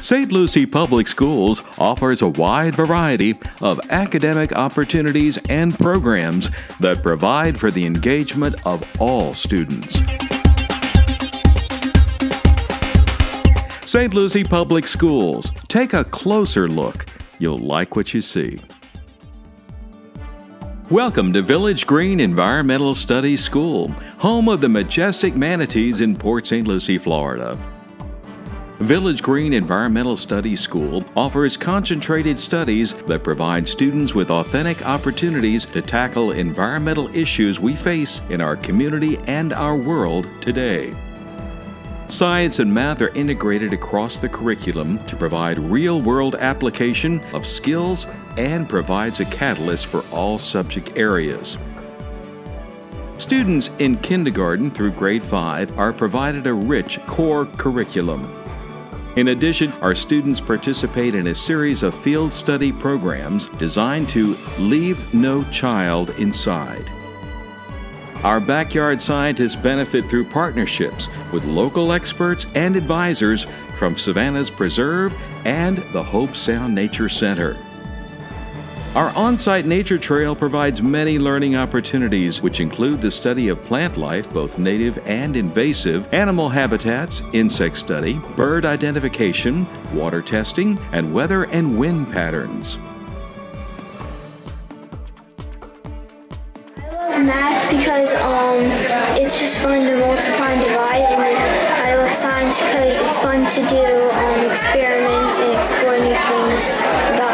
St. Lucie Public Schools offers a wide variety of academic opportunities and programs that provide for the engagement of all students. St. Lucie Public Schools. Take a closer look. You'll like what you see. Welcome to Village Green Environmental Studies School, home of the majestic manatees in Port St. Lucie, Florida. Village Green Environmental Studies School offers concentrated studies that provide students with authentic opportunities to tackle environmental issues we face in our community and our world today. Science and math are integrated across the curriculum to provide real world application of skills and provides a catalyst for all subject areas. Students in kindergarten through grade 5 are provided a rich core curriculum. In addition, our students participate in a series of field study programs designed to leave no child inside. Our backyard scientists benefit through partnerships with local experts and advisors from Savannas Preserve and the Hobe Sound Nature Center. Our on site nature trail provides many learning opportunities, which include the study of plant life, both native and invasive, animal habitats, insect study, bird identification, water testing, and weather and wind patterns. I love math because um, it's just fun to multiply and divide, and I love science because it's fun to do um, experiments and explore new things about.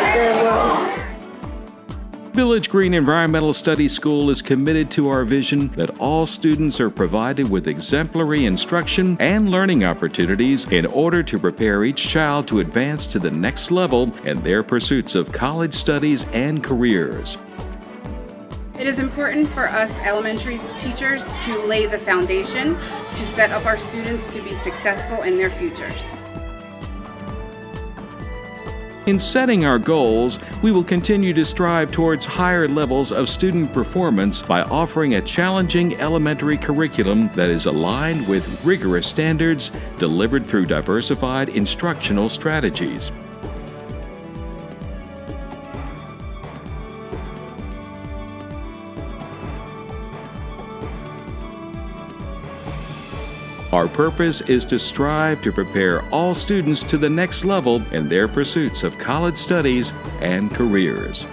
Village Green Environmental Studies School is committed to our vision that all students are provided with exemplary instruction and learning opportunities in order to prepare each child to advance to the next level in their pursuits of college studies and careers. It is important for us elementary teachers to lay the foundation to set up our students to be successful in their futures. In setting our goals, we will continue to strive towards higher levels of student performance by offering a challenging elementary curriculum that is aligned with rigorous standards delivered through diversified instructional strategies. Our purpose is to strive to prepare all students to the next level in their pursuits of college studies and careers.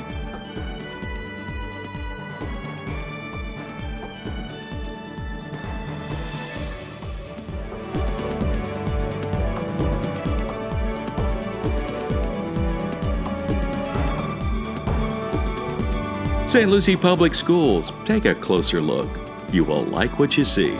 St. Lucie Public Schools, take a closer look. You will like what you see.